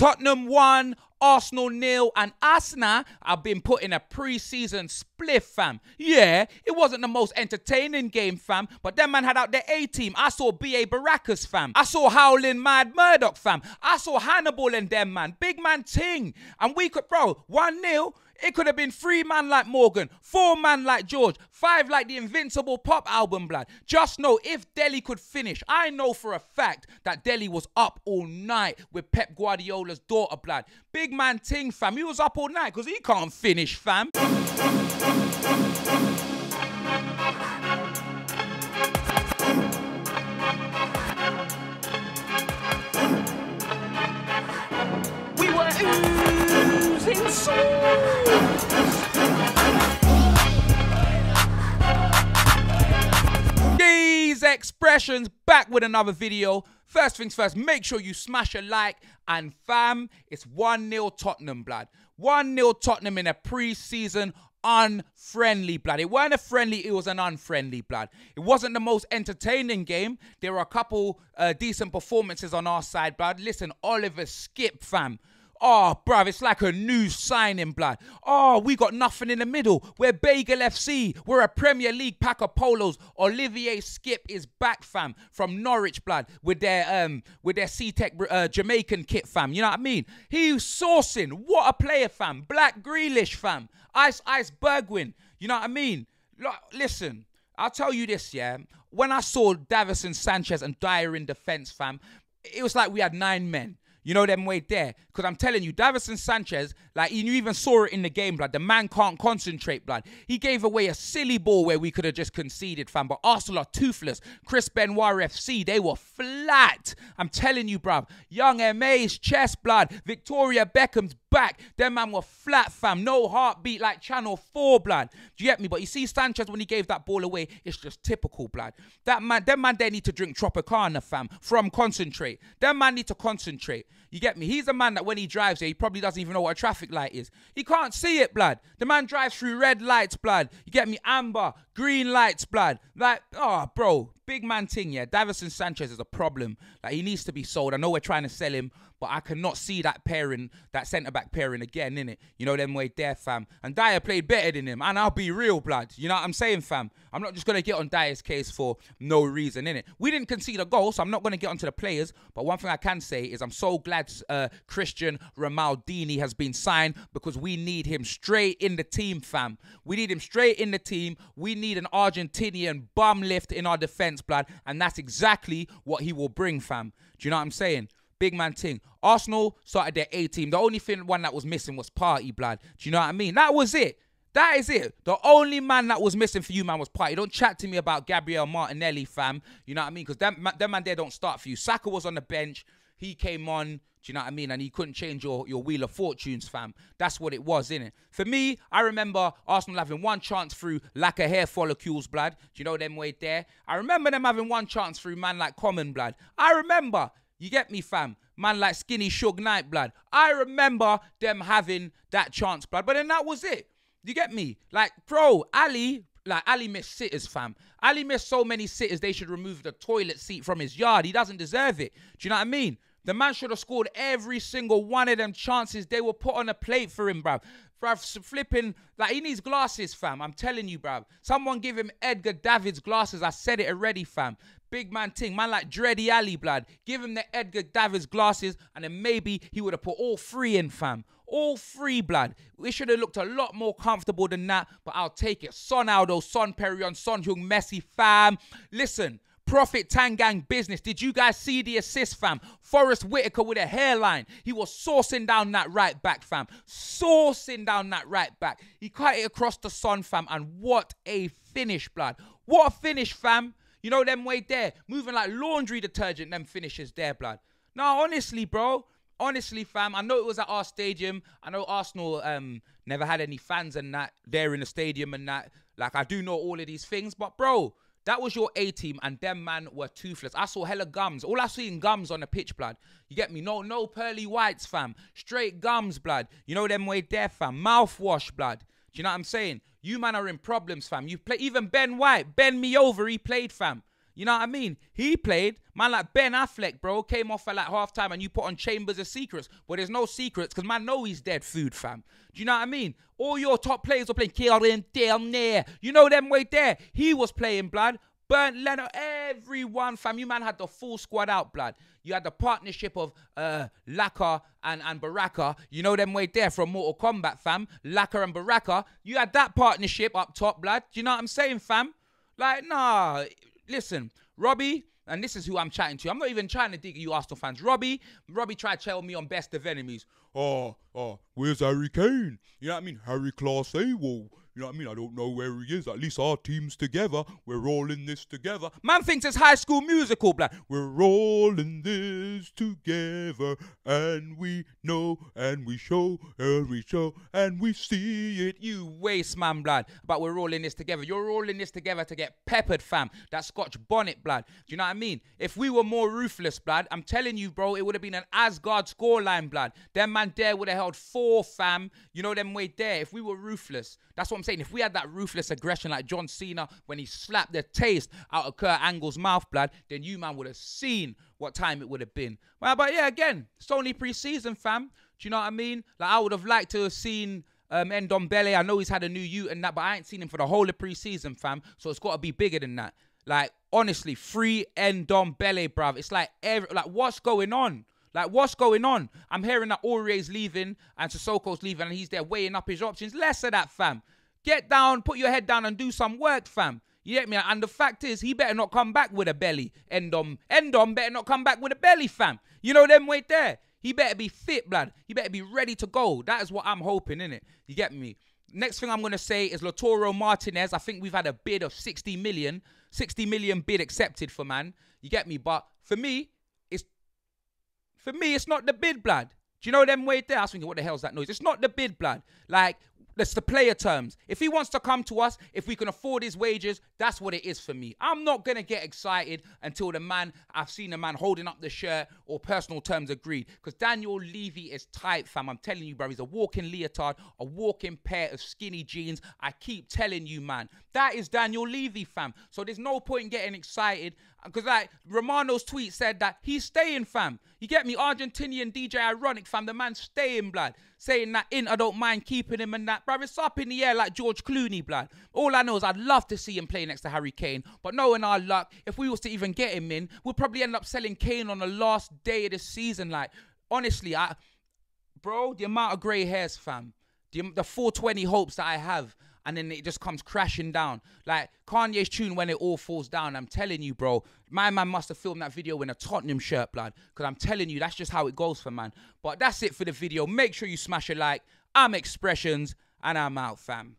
Tottenham won, Arsenal nil, and Asna have been put in a pre-season spliff, fam. Yeah, it wasn't the most entertaining game, fam, but them man had out their A team. I saw B.A. Baracus, fam. I saw Howling Mad Murdock, fam. I saw Hannibal and them, man. Big man ting. And we could, bro, 1 0. It could have been three man like Morgan, four man like George, five like the Invincible Pop album, blood. Just know if Dele could finish, I know for a fact that Dele was up all night with Pep Guardiola's daughter, blood. Big man Ting, fam. He was up all night because he can't finish, fam. We were oozing These expressions back with another video. First things first, make sure you smash a like. And fam, it's 1 0 Tottenham, blood. 1 0 Tottenham in a pre season unfriendly blood. It weren't a friendly, it was an unfriendly blood. It wasn't the most entertaining game. There were a couple uh, decent performances on our side, blood. Listen, Oliver Skipp, fam. Oh, bruv, it's like a new signing, blood. Oh, we got nothing in the middle. We're Bagel FC. We're a Premier League pack of polos. Olivier Skipp is back, fam, from Norwich, blood, with their um with their C-Tech uh, Jamaican kit, fam. You know what I mean? He's sourcing. What a player, fam. Black Grealish, fam. Ice Ice Bergwijn. You know what I mean? Look, listen, I'll tell you this, yeah. When I saw Davinson Sanchez and Dier in defense, fam, it was like we had nine men. You know them way there. Because I'm telling you, Davinson Sanchez, like you even saw it in the game, blood. The man can't concentrate, blood. He gave away a silly ball where we could have just conceded, fam. But Arsenal are toothless. Chris Benoit FC, they were flat. I'm telling you, bruv. Young MA's chest, blood. Victoria Beckham's back. Them man were flat, fam. No heartbeat like Channel 4, blood. Do you get me? But you see Sanchez when he gave that ball away, it's just typical, blood. That man, them man, they need to drink Tropicana, fam, from concentrate. Them man need to concentrate. You get me? He's a man that when he drives here, he probably doesn't even know what a traffic light is. He can't see it, blood. The man drives through red lights, blood. You get me? Amber, green lights, blood. Like, oh, bro, big man thing, yeah. Davinson Sanchez is a problem. Like, he needs to be sold. I know we're trying to sell him, but I cannot see that pairing, that centre back pairing again, innit? You know, them way there, fam. And Dier played better than him. And I'll be real, blood. You know what I'm saying, fam? I'm not just going to get on Dier's case for no reason, innit? We didn't concede a goal, so I'm not going to get onto the players. But one thing I can say is I'm so glad uh, Christian Romaldini has been signed because we need him straight in the team, fam. We need him straight in the team. We need an Argentinian bum lift in our defense, blood. And that's exactly what he will bring, fam. Do you know what I'm saying? Big man ting. Arsenal started their A team. The only thing one that was missing was Partey, blood. Do you know what I mean? That was it. That is it. The only man that was missing for you, man, was Partey. Don't chat to me about Gabriel Martinelli, fam. You know what I mean? Because them, them man there don't start for you. Saka was on the bench. He came on. Do you know what I mean? And he couldn't change your, your wheel of fortunes, fam. That's what it was, innit? For me, I remember Arsenal having one chance through lack of hair follicles, blood. Do you know them way there? I remember them having one chance through man like Common Blood. I remember. You get me, fam? Man like Skinny Suge Knight, blood. I remember them having that chance, blood. But then that was it. You get me? Like, bro, Alli, like Alli missed sitters, fam. Alli missed so many sitters, they should remove the toilet seat from his yard. He doesn't deserve it. Do you know what I mean? The man should have scored every single one of them chances they were put on a plate for him, bruv. Bruv, flipping, like, he needs glasses, fam. I'm telling you, bruv. Someone give him Edgar Davids glasses. I said it already, fam. Big man ting, man like Dreddy Alley, blood. Give him the Edgar Davids glasses, and then maybe he would have put all three in, fam. All three, blood. We should have looked a lot more comfortable than that, but I'll take it. Son Aldo, Son Perion, Son Heung, Messi, fam. Listen, Profit Tangang business. Did you guys see the assist, fam? Forest Whitaker with a hairline. He was sourcing down that right back, fam. Sourcing down that right back. He cut it across the Son, fam. And what a finish, blood. What a finish, fam. You know them way there. Moving like laundry detergent, them finishes there, blood. No, honestly, bro. Honestly, fam, I know it was at our stadium. I know Arsenal um never had any fans and that there in the stadium and that. Like I do know all of these things, but bro, that was your A team, and them man were toothless. I saw hella gums. All I seen gums on the pitch, blood. You get me? No, no pearly whites, fam. Straight gums, blood. You know them way there, fam. Mouthwash, blood. Do you know what I'm saying? You man are in problems, fam. You play even Ben White, bend me over. He played, fam. You know what I mean? He played, man, like Ben Affleck, bro, came off at like halftime and you put on Chambers of Secrets. But there's no secrets because man know he's dead food, fam. Do you know what I mean? All your top players were playing Kieran down there. You know them way there. He was playing blood. Bernd Leno, everyone, fam. You man had the full squad out, blood. You had the partnership of uh Laka and, and Baraka. You know them way there from Mortal Kombat, fam. Laka and Baraka. You had that partnership up top, blood. Do you know what I'm saying, fam? Like, nah. Listen, Robbie, and this is who I'm chatting to. I'm not even trying to dig you Arsenal fans. Robbie, Robbie tried to tell me on Best of Enemies. Oh, oh, where's Harry Kane? You know what I mean? Harry Class A. Well, you know what I mean? I don't know where he is. At least our team's together. We're all in this together. Man thinks it's high school musical, black. We're all in this together. And we know and we show and we show and we see it. You waste man, blood. But we're all in this together. You're all in this together to get peppered, fam. That Scotch bonnet, blood. Do you know what I mean? If we were more ruthless, blood, I'm telling you, bro, it would have been an Asgard scoreline, blood. Them man there would have held four, fam. You know them way there. If we were ruthless, that's what I'm saying. If we had that ruthless aggression like John Cena when he slapped the taste out of Kurt Angle's mouth, blood, then you man would have seen what time it would have been. Well, but yeah, again, it's only pre-season, fam. Do you know what I mean? Like I would have liked to have seen um, Ndombele. I know he's had a new youth and that, but I ain't seen him for the whole of pre-season, fam. So it's got to be bigger than that. Like honestly, free Ndombele, bruv. It's like every, like what's going on? Like, what's going on? I'm hearing that Aurier's leaving and Sissoko's leaving and he's there weighing up his options. Less of that, fam. Get down, put your head down and do some work, fam. You get me? And the fact is, he better not come back with a belly. Endom, Endom better not come back with a belly, fam. You know them wait there. He better be fit, blood. He better be ready to go. That is what I'm hoping, innit? You get me? Next thing I'm gonna say is Lautaro Martinez. I think we've had a bid of 60 million. 60 million bid accepted for man. You get me? But for me, it's for me, it's not the bid, blood. Do you know them way there? I was thinking, what the hell's that noise? It's not the bid, blood. Like, that's the player terms. If he wants to come to us, if we can afford his wages, that's what it is for me. I'm not gonna get excited until the man I've seen a man holding up the shirt or personal terms agreed. Because Daniel Levy is tight, fam. I'm telling you, bro. He's a walking leotard, a walking pair of skinny jeans. I keep telling you, man. That is Daniel Levy, fam. So there's no point in getting excited. Because like Romano's tweet said that he's staying, fam. You get me? Argentinian DJ Ironic, fam. The man's staying, blood. Saying that in, I don't mind keeping him and that. Bro, it's up in the air like George Clooney, blood. All I know is I'd love to see him play next to Harry Kane. But knowing our luck, if we was to even get him in, we'll probably end up selling Kane on the last day of the season. Like, honestly, I, bro, the amount of grey hairs, fam. The, the 420 hopes that I have and then it just comes crashing down. Like Kanye's tune when it all falls down. I'm telling you, bro. My man must have filmed that video in a Tottenham shirt, blood. Because I'm telling you, that's just how it goes for man. But that's it for the video. Make sure you smash a like. I'm Expressions, and I'm out, fam.